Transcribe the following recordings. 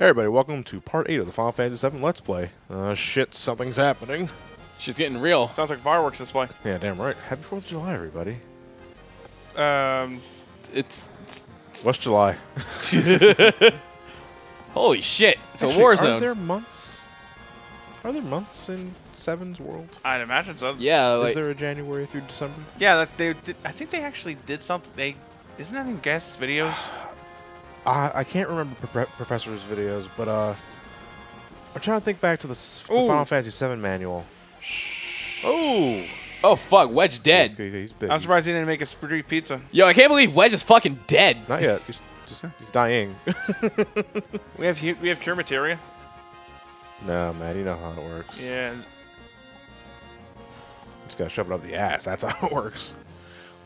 Hey everybody, welcome to part 8 of the Final Fantasy VII Let's Play. Uh, shit, something's happening. She's getting real. Sounds like fireworks display. Yeah, damn right. Happy 4th of July, everybody. Um, It's, it's What's July? holy shit! It's Actually, a war zone. Are zone. there months? Are there months in Seven's world? I'd imagine so. yeah, Is like there a January through December? Yeah, that they. Did, I think they actually did something. They isn't that in guest videos? I I can't remember Pro- Professor's videos, but uh, I'm trying to think back to the, the Final Fantasy VII manual. Oh, oh fuck, Wedge dead. He's, he's big. I'm surprised he didn't make a street pizza. Yo, I can't believe Wedge is fucking dead. Not yet. He's just he's dying. We have we have cure materia. no, man, you know how it works. Yeah. Just gotta shove it up the ass. That's how it works.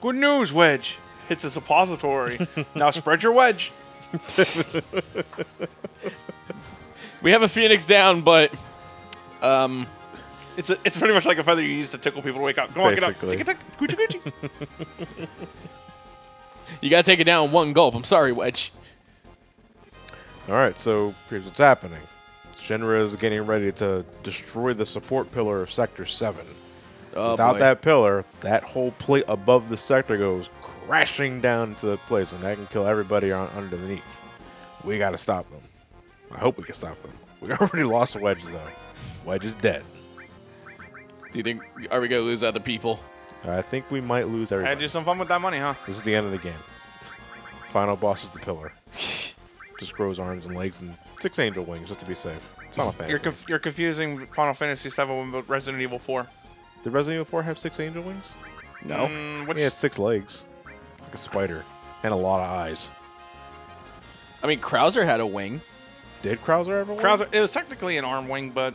Good news, Wedge. It's a suppository. now spread your wedge. We have a Phoenix down, but um, It's a, it's pretty much like a feather you use to tickle people to wake up. Go on, Basically. get up. Tick, tick, coochie, coochie. you gotta take it down in one gulp. I'm sorry, Wedge. All right, so here's what's happening. Shinra is getting ready to destroy the support pillar of Sector 7. Oh, Without boy. that pillar, that whole plate above the sector goes crashing down into the place, and that can kill everybody on, underneath. We gotta stop them. I hope we can stop them. We already lost Wedge, though. Wedge is dead. Do you think are we gonna lose other people? I think we might lose everybody. Had everybody. you some fun with that money, huh? This is the end of the game. Final boss is the pillar. Just grows arms and legs and six angel wings, just to be safe. It's Final Fantasy. You're conf- you're confusing Final Fantasy VII with Resident Evil 4. Did Resident Evil 4 have six angel wings? No. Mm, which, Yeah, it's six legs. It's like a spider. And a lot of eyes. I mean, Krauser had a wing. Did Krauser ever win? Krauser, it was technically an arm wing, but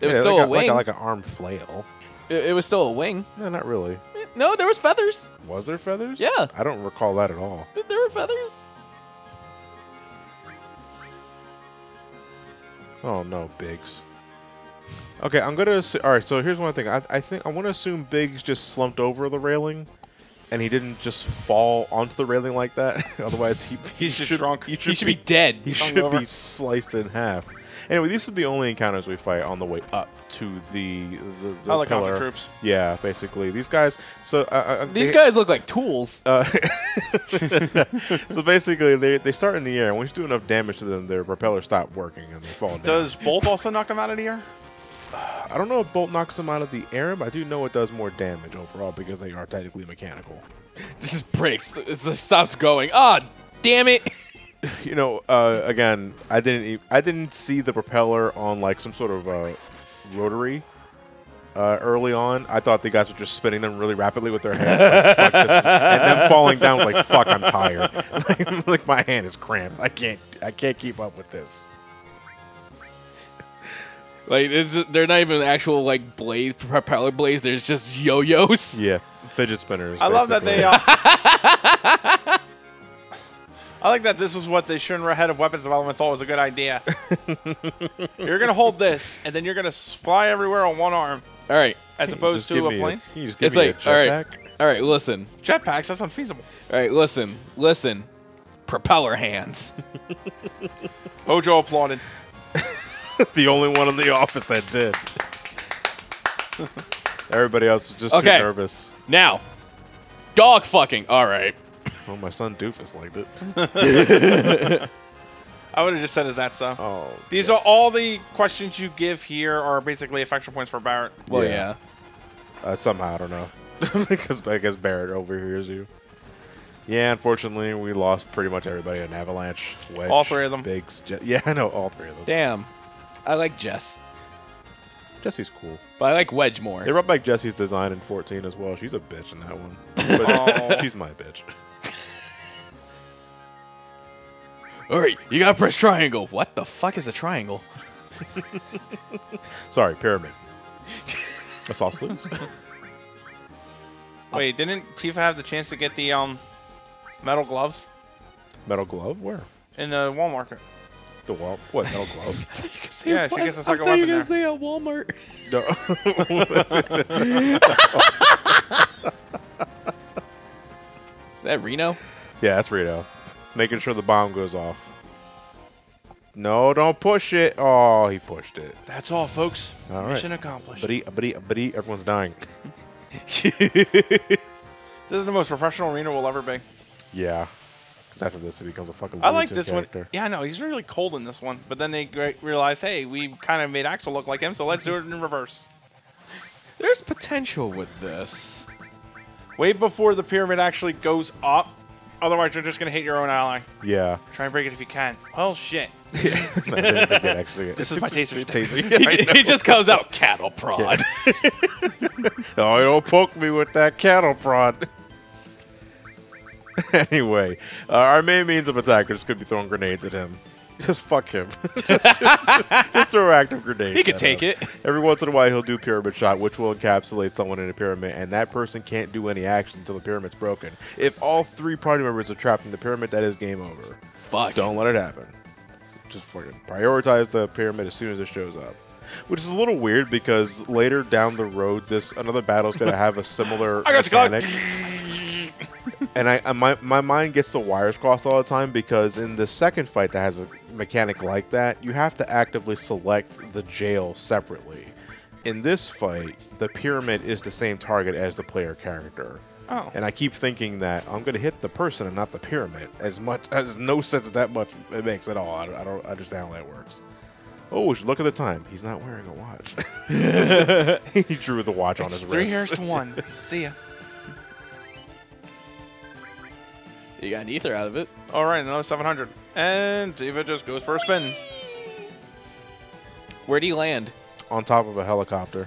It was Yeah, still like a wing. Like, a, like an arm flail. it, it was still a wing. No, not really. No, there was feathers. Was there feathers? Yeah. I don't recall that at all. Did there were feathers. Oh no, Biggs. Okay, I'm gonna. All right, so here's one thing. I, I think I want to assume Biggs just slumped over the railing, and he didn't just fall onto the railing like that. Otherwise, he he He's just should, drunk. He should, He should be dead. He should over. be sliced in half. Anyway, these are the only encounters we fight on the way up to the the, the Helicopter pillar. troops. Yeah, basically these guys. So uh, uh, These they- guys look like tools. Uh, so basically, they, they start in the air, and once you do enough damage to them, their propellers stop working and they fall down. does Bolt also knock them out of the air? I don't know if Bolt knocks them out of the air, but I do know it does more damage overall because they are technically mechanical. just breaks. It just stops going. Ah, damn it. You know, uh, again, I didn't e- I didn't see the propeller on like some sort of uh, rotary. Uh, early on, I thought the guys were just spinning them really rapidly with their hands, like, and then falling down like fuck. I'm tired. like, like my hand is cramped. I can't. I can't keep up with this. Like, is, they're not even actual like blade propeller blades. There's just yo-yos. Yeah, fidget spinners. I love that they. Uh, I like that this was what the Shinra head of weapons development thought was a good idea. you're gonna hold this, and then you're gonna fly everywhere on one arm, All right, as opposed to a plane. can you just give it's me like a all right, jetpack? all right. Listen, Jetpacks, that's unfeasible. all right. Listen, listen. Propeller hands. Hojo applauded. the only one in the office that did. Everybody else is just Okay. too nervous. Now, dog fucking. All right. Well, my son Doofus liked it. I would have just said "Is that so. Oh, These yes. are all the questions you give here are basically affection points for Barret. Well, Yeah. yeah. Uh, somehow I don't know because I guess Barret overhears you. Yeah, unfortunately, we lost pretty much everybody in Avalanche. Wedge, All three of them. Biggs, yeah, I know all three of them. Damn. I like Jess, Jessie's cool. but I like Wedge more. They brought back Jessie's design in 14 as well. She's a bitch in that one. But she's my bitch. All right, you gotta press triangle. What the fuck is a triangle? Sorry, pyramid. I saw sleeves. Wait, didn't Tifa have the chance to get the um metal glove Metal glove? Where? in the Wall Market? The wall? What metal glove? Yeah, she gets a I second thought you weapon were gonna say at Walmart. No. Is that Reno? yeah, that's Reno. Making sure the bomb goes off. No, don't push it. Oh, he pushed it. That's all, folks. All right. Mission accomplished. But he, but he, but he, everyone's dying. This is the most professional arena we'll ever be. Yeah. Because after this, he becomes a fucking. I like this character. one. Yeah, I know. He's really cold in this one. But then they realize, hey, we kind of made Axel look like him, so let's do it in reverse. There's potential with this. Wait before the pyramid actually goes up. Otherwise, you're just going to hit your own ally. Yeah. Try and break it if you can. Oh shit. I didn't think it actually. This is my taser stick. Taser. He, he just comes out cattle prod. Oh, don't poke me with that cattle prod. anyway, uh, our main means of attack is going to be throwing grenades at him. Just fuck him. just, just- just throw active grenades. He could take him. it. Every once in a while, he'll do pyramid shot, which will encapsulate someone in a pyramid, and that person can't do any action until the pyramid's broken. If all three party members are trapped in the pyramid, that is game over. Fuck. Don't let it happen. Just fucking prioritize the pyramid as soon as it shows up. Which is a little weird because later down the road, this another battle's gonna have a similar I got you, mechanic. And I, I my, my mind gets the wires crossed all the time because in the second fight that has a mechanic like that, you have to actively select the jail separately. In this fight, the pyramid is the same target as the player character. Oh. And I keep thinking that I'm going to hit the person and not the pyramid. As much as no sense that much it makes at all. I don't, I don't understand how that works. Oh, we should look at the time. He's not wearing a watch. he drew the watch on It's his three wrist. hairs to one. See ya. You got an ether out of it. All right, another 700. And Diva just goes for a spin. Where do you land? on top of a helicopter.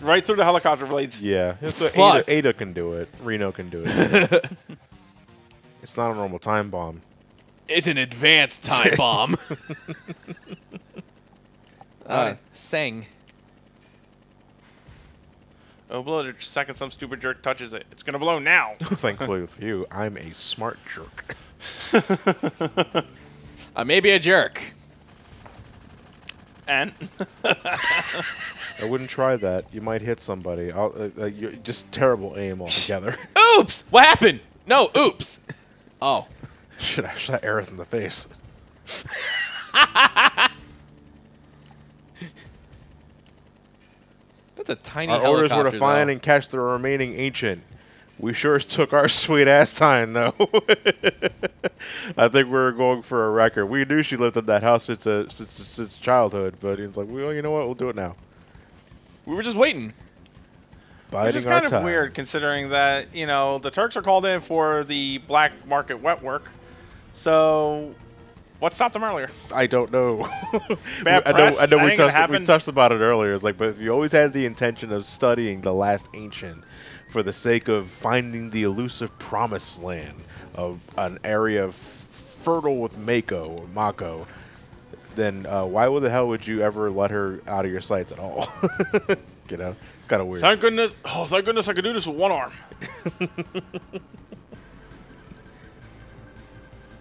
Right through the helicopter blades. Yeah, it's. Ada, Ada can do it. Reno can do it. it's not a normal time bomb. It's an advanced time bomb. uh, Tseng. Oh, blow the second some stupid jerk touches it. It's going to blow now. Thankfully for you, I'm a smart jerk. I may be a jerk. and I wouldn't try that. You might hit somebody. I'll, uh, uh, you're just terrible aim altogether. Oops! What happened? No, oops. Oh. should I shot Aerith in the face? That's a tiny Our orders were to find though. and catch the remaining ancient. We sure took our sweet ass time, though. I think we were going for a record. We knew she lived in that house since uh, since, since childhood, but it's like, well, you know what? We'll do it now. We were just waiting. Biding which is kind of time. weird considering that, you know, the Turks are called in for the black market wet work. So, what stopped them earlier? I don't know. Bad I know. press? I know. That We touched. We touched about it earlier. It's like, but you always had the intention of studying the last ancient for the sake of finding the elusive promised land of an area f- fertile with Mako or Mako, then uh, why would the hell would you ever let her out of your sights at all? you know, it's kind of weird. Thank goodness. Oh, thank goodness I could do this with one arm.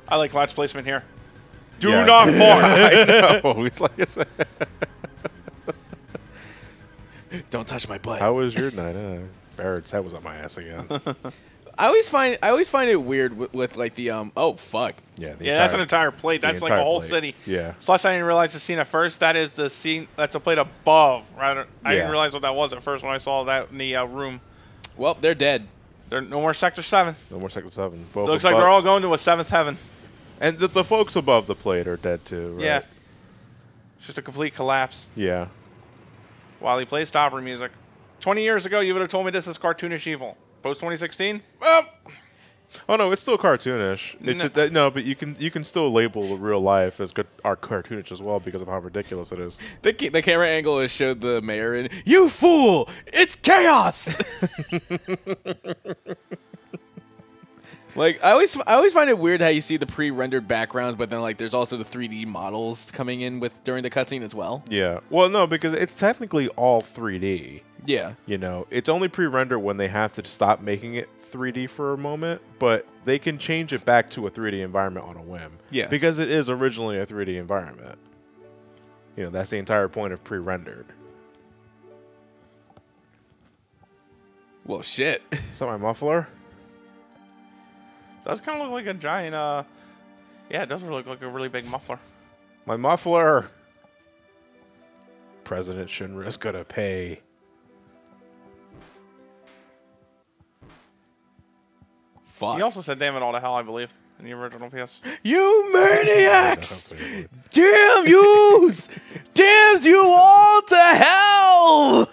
I like latch placement here. Do Yeah. not fart. I know. It's like, it's Don't touch my butt. how was your night? Uh, Barret's head was on my ass again. I always find I always find it weird with, with like the um. Oh fuck. Yeah, the Yeah, that's an entire- entire plate. the That's like a whole plate. city. Yeah. Plus, I didn't realize the scene at first. That is the scene. That's a plate above. right I Yeah. didn't realize what that was at first when I saw that in the uh, room. Well, they're dead. There, no more Sector Seven. No more Sector Seven. Both Looks like they're all going to a seventh heaven. And the, the folks above the plate are dead too, right? Yeah. It's just a complete collapse. Yeah. While he plays opera music. Twenty years ago, you would have told me this is cartoonish evil. Post 2016. Well, Oh no, it's still cartoonish. It No. ju- that- no, but you can you can still label the real life as good, are cartoonish as well because of how ridiculous it is. The ca- the camera angle is showed the mayor in. You fool! It's chaos. like I always I always find it weird how you see the pre-rendered backgrounds, but then like there's also the 3D models coming in with during the cutscene as well. Yeah. Well, no, because it's technically all 3D. Yeah. You know, it's only pre-rendered when they have to stop making it 3D for a moment, but they can change it back to a 3D environment on a whim. Yeah. Because it is originally a 3D environment. You know, that's the entire point of pre-rendered. Well, shit. Is that my muffler? Does kind of look like a giant. Uh, yeah, it does look like a really big muffler. My muffler. President Shinra's gonna pay. Fuck. He also said "damn it all to hell," I believe, in the original PS. you maniacs! That's what Damn yous! Damns you all to hell!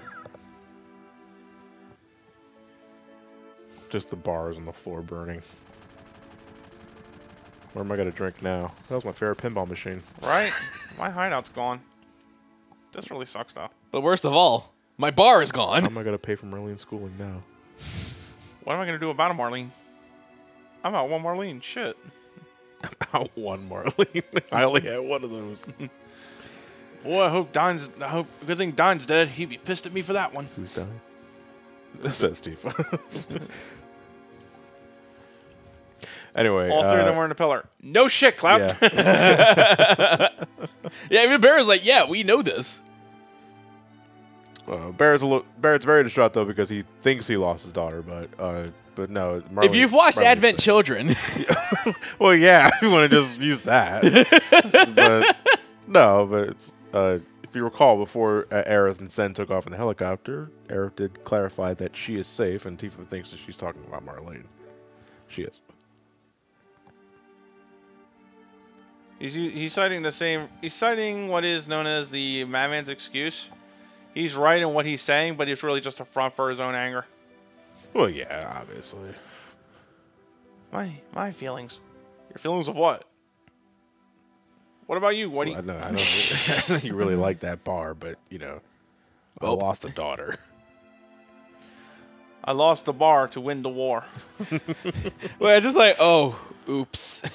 Just the bars on the floor burning. Where am I gonna drink now? That was my favorite pinball machine. Right? My hideout's gone. This really sucks, though. But worst of all, my bar is gone. How am I gonna pay for Marlene's schooling now? What am I gonna do about a Marlene? I'm out one Marlene. Shit. Out one Marlene. I only had one of those. Boy, I hope Don's. I hope. Good thing Don's dead. He'd be pissed at me for that one. Who's dying? Says Steve. Anyway, All three of uh, them were in a pillar. No shit, clapped. Yeah. Yeah, even Bear's like, yeah, we know this. Uh, Barret's a little, Barret's very distraught though because he thinks he lost his daughter, but uh, but no. if you've watched Marlene's Advent safe. Children, well, yeah, if you want to just use that, but no, but it's uh, if you recall before uh, Aerith and Tseng took off in the helicopter, Aerith did clarify that she is safe, and Tifa thinks that she's talking about Marlene. She is. He's he's citing the same. He's citing what is known as the madman's excuse. He's right in what he's saying, but it's really just a front for his own anger. Well, yeah, obviously. My my feelings. Your feelings of what? What about you? What do you? I you? know. I don't. you really like that bar, but you know, I lost a daughter. I lost the bar to win the war. we're just like, oh, oops.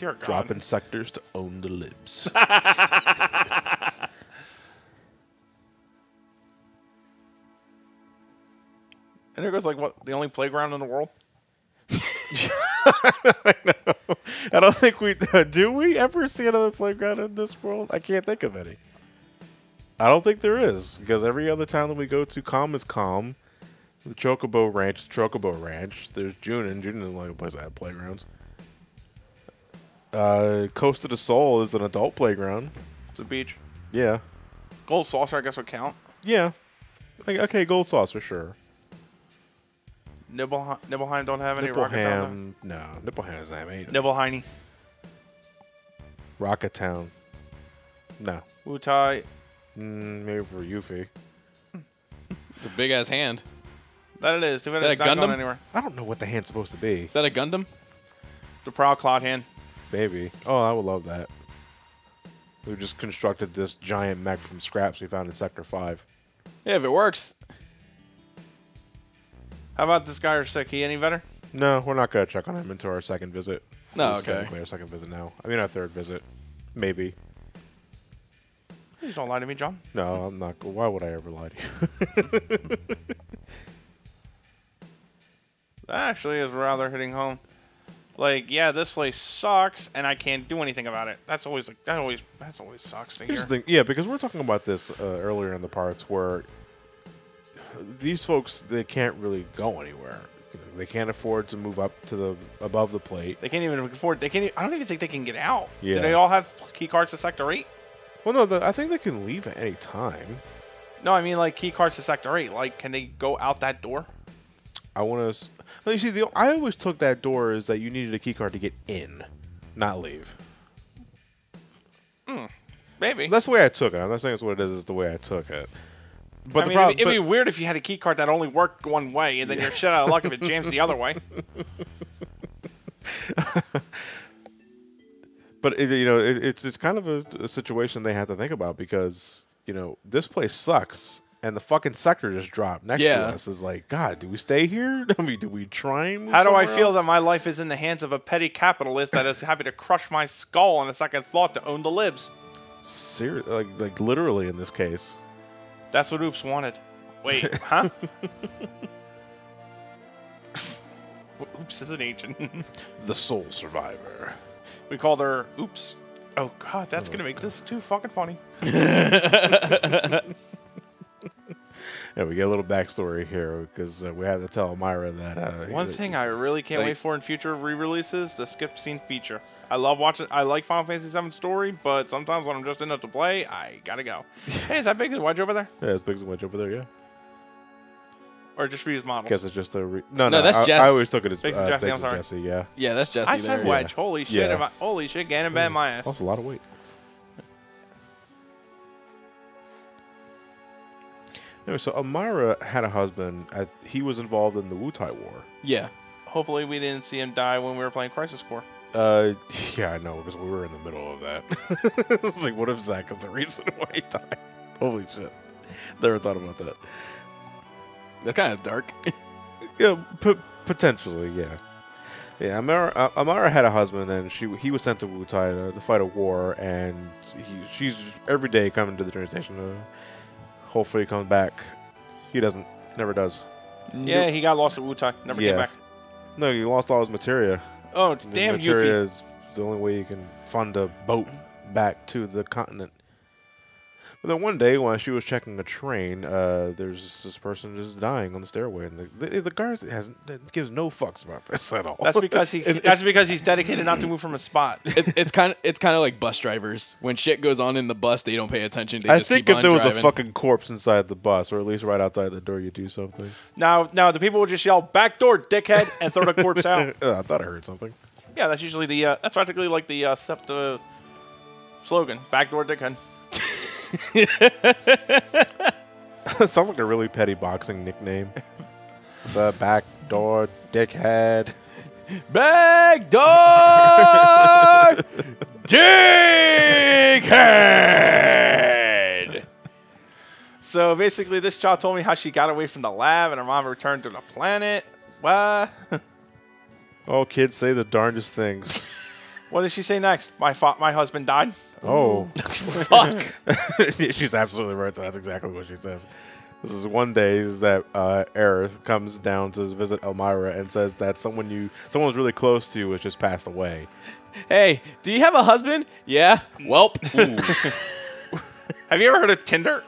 Dear God. Dropping sectors to own the libs. And there goes like what the only playground in the world. I don't think we do. We ever see another playground in this world? I can't think of any. I don't think there is because every other town that we go to, Kalm is Kalm. The Chocobo Ranch, the Chocobo Ranch. There's June Junon. Junon is the only place that have playgrounds. Uh, Costa del Sol is an adult playground. It's a beach. Yeah, Gold saucer, I guess, would count. yeah. Like, okay, Gold saucer, for sure. Nibble Nibelheim don't have any rocket down Nibbleham, no, Nibelheim doesn't have any. there. Rocket Town, no. Wutai. Mm, maybe for Yuffie. It's a big ass hand. That it is. Too bad that it's a not going Gundam? anywhere. I don't know what the hand's supposed to be. Is that a Gundam? The Proud Clod hand. Maybe. Oh, I would love that. We just constructed this giant mech from scraps we found in Sector 5. Yeah, if it works. How about this guy or sick? He any better? No, we're not going to check on him until our second visit. No, This okay. our second visit now. I mean, our third visit. Maybe. Please don't lie to me, John. No, I'm not. Why would I ever lie to you? That actually is rather hitting home. Like, yeah, this place sucks, and I can't do anything about it. That's always like that always that's always sucks to hear. Here's the thing. Yeah, because we're talking about this uh, earlier in the parts where these folks, they can't really go anywhere. They can't afford to move up to the above the plate. They can't even afford. They can't. I don't even think they can get out. Yeah. Do they all have key cards to Sector Eight? Well, no, the, I think they can leave at any time. No, I mean like key cards to Sector Eight. Like, can they go out that door? I want to. Well, you see, the, I always took that door is that you needed a key card to get in, not leave. Hmm, maybe. That's the way I took it. I'm not saying it's what it is. It's the way I took it. But I mean, problem, it'd, be, it'd be weird if you had a key card that only worked one way, and then you're shut out of luck if it jams the other way. but it, you know, it, it's it's kind of a, a situation they have to think about because you know this place sucks, and the fucking sector just dropped next Yeah. to us. Is like, God, do we stay here? I mean, do we try and move How do I feel else? that my life is in the hands of a petty capitalist that is happy to crush my skull on a second thought to own the libs? Seri- like like literally in this case? That's what Oops wanted. Wait, huh? Oops is an agent. The sole survivor. we called her Oops. Oh god, that's oh, gonna make this too fucking funny. Yeah, we get a little backstory here because uh, we have to tell Myra that uh, One that- thing I really can't Like- wait for in future re-releases: the skip scene feature. I love watching. I like Final Fantasy VII story, but sometimes when I'm just in it to play, I gotta go. hey, is that big wedge over there, Yeah, it's big as a wedge over there. Yeah. or just reuse models? Guess it's just a re- no, No, no. that's I, Jess. I always took it as Biggs uh, and Jessie, I'm sorry. Jessie. Yeah. Yeah, that's Jessie. I said there. wedge. Holy shit! Yeah. I- holy shit! Ganon banned my ass. That's a lot of weight. Anyway, so Amara had a husband. At, he was involved in the Wutai War. Yeah. Hopefully, we didn't see him die when we were playing Crisis Core. Uh, yeah, I know because we were in the middle of that. it's like, what if Zack is the reason why he died? Holy shit! Never thought about that. That's kind of dark. Yeah, p- potentially, yeah. Yeah, Amara, uh, Amara had a husband, and she he was sent to Wutai to, to fight a war, and he, she's every day coming to the train station. To, hopefully, he comes back. He doesn't. Never does. Yeah, he got lost at Wutai. Never Yeah. came back. No, he lost all his materia. Oh, The damn materia Yuffie. is the only way you can fund a boat back to the continent. But then one day, while she was checking a train, uh, there's this person just dying on the stairway, and the the, the guard has gives no fucks about this at all. That's because he. that's because he's dedicated not to move from a spot. it's it's kind of it's kind of like bus drivers. When shit goes on in the bus, they don't pay attention. They I just think keep if on there was driving. a fucking corpse inside the bus, or at least right outside the door, you do something. now, now the people would just yell "back door, dickhead" and throw the corpse out. Uh, I thought I heard something. Yeah, that's usually the. Uh, that's practically like the uh, SEPTA slogan: "Back door, dickhead." Sounds like a really petty boxing nickname. the back door dickhead. Back door, dickhead. So basically, this child told me how she got away from the lab and her mom returned to the planet. What? Oh, kids say the darndest things. what did she say next? My fa- my husband died. Oh, Fuck. she's absolutely right. That's exactly what she says. This is one day that uh, Aerith comes down to visit Elmyra and says that someone you, someone who's really close to you, has just passed away. Hey, do you have a husband? Yeah. Welp. Have you ever heard of Tinder?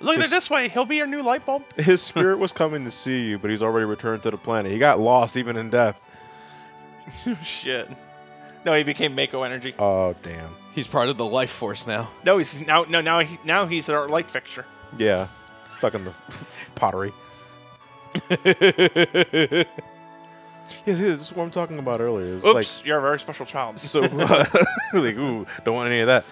Look at it this way. He'll be your new light bulb. His spirit was coming to see you, but he's already returned to the planet. He got lost even in death. Shit. No, he became Mako energy. Oh damn. He's part of the life force now. No, he's now no now he, now he's our light fixture. Yeah, stuck in the pottery. yeah, see, this is what I'm talking about earlier. It's Oops, like you're a very special child. so, like, ooh, don't want any of that.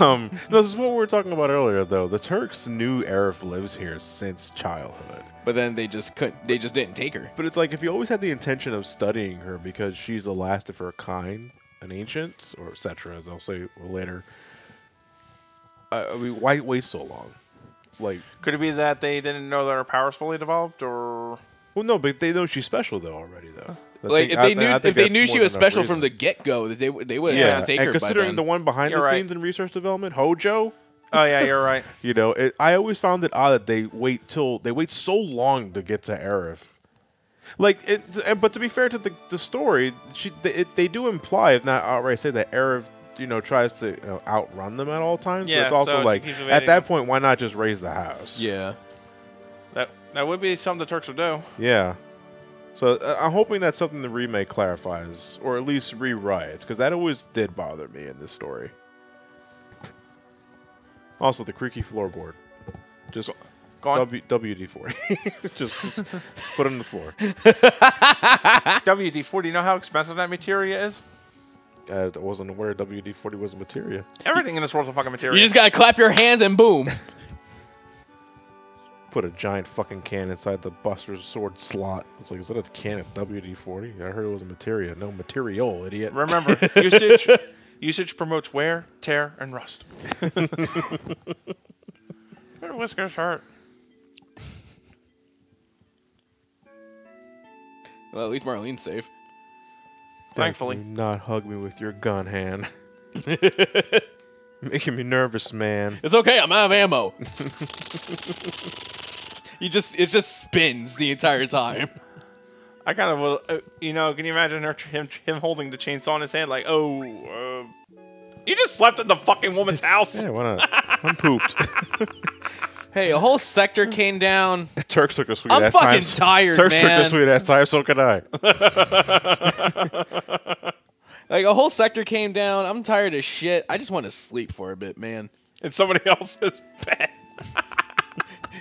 Um, no, this is what we were talking about earlier, though. The Turks knew Aerith lives here since childhood. But then they just couldn't. They just didn't take her. But it's like if you always had the intention of studying her because she's the last of her kind, an ancient, or etc., as I'll say later. Uh, I mean, why wait so long? Like, Could it be that they didn't know that her powers fully developed, or well, no, but they know she's special though already, though. I Like think- if they thi- knew I if they knew she was enough special from the get go, they would they would have yeah, tried to take and her. by considering then. the one behind You're the right. scenes in research development, Hojo, oh yeah, you're right. you know, it, I always found it odd that they wait till they wait so long to get to Aerith. Like, it, and- but to be fair to the, the story, she they, it, they do imply, if not outright say, that Aerith, you know, tries to you know, outrun them at all times. Yeah, but it's also so like at that point, why not just raise the house? yeah. That that would be something the Turks would do. Yeah. So uh, I'm hoping that's something the remake clarifies, or at least rewrites, because that always did bother me in this story. Also, the creaky floorboard. Just Go on. W- WD-40. Just put it on the floor. WD-40. Do you know how expensive that materia is? Uh, I wasn't aware WD-40 was a materia. Everything in this world's a fucking materia. You just gotta clap your hands and boom. Put a giant fucking can inside the Buster's sword slot. It's like, is that a can of WD-40? I heard it was a materia. No material, idiot. Remember, usage usage promotes wear, tear, and rust. Her whiskers hurt. Well, at least Marlene's safe. Thankfully. Do not hug me with your gun hand. Making me nervous, man. It's okay. I'm out of ammo. You just it just spins the entire time. I kind of, will- uh, you know, can you imagine her, him, him holding the chainsaw in his hand, like, oh, uh, you just slept in the fucking woman's house. Yeah, why not? I'm pooped. Hey, a whole sector came down. Turks took a sweet I'm ass fucking time. tired, Turks took a sweet ass time, so can I. Like a whole sector came down. I'm tired as shit. I just want to sleep for a bit, man. In somebody else's bed.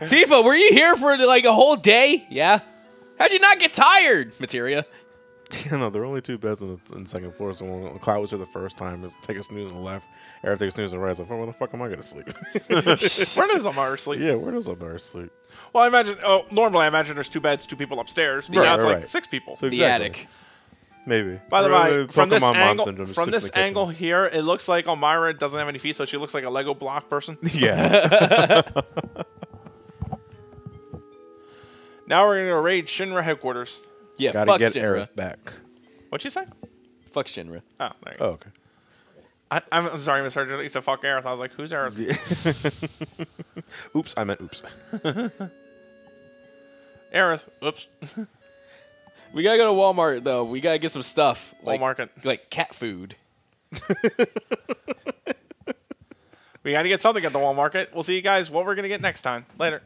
Tifa, were you here for like a whole day? Yeah. How'd you not get tired, Materia? no, there are only two beds in the, on the second floor. So when Cloud was here the first time, it's take a snooze on the left, Aerith take a snooze on the right. So where the fuck am I gonna sleep? Where does Amara sleep? yeah, where does Elvira sleep? Well, I imagine. Oh, normally I imagine there's two beds, two people upstairs. But Right, now it's right, like right. six people. So The attic. Maybe. By the way, from this angle, syndrome, from this in the kitchen. angle here, it looks like Elmyra doesn't have any feet, so she looks like a Lego block person. Yeah. Now we're gonna raid Shinra headquarters. Yeah, Gotta fuck get Shinra. Aerith back. What'd you say? Fuck Shinra. Oh, there you go. Oh, okay. I, I'm I'm sorry, Mr. Surgeon. You said fuck Aerith. I was like, who's Aerith? Oops, I meant oops. Aerith. Oops. We gotta go to Walmart though. We gotta get some stuff. Like, Walmart. Like cat food. We got to get something at the Walmart. We'll see you guys what we're gonna get next time. Later.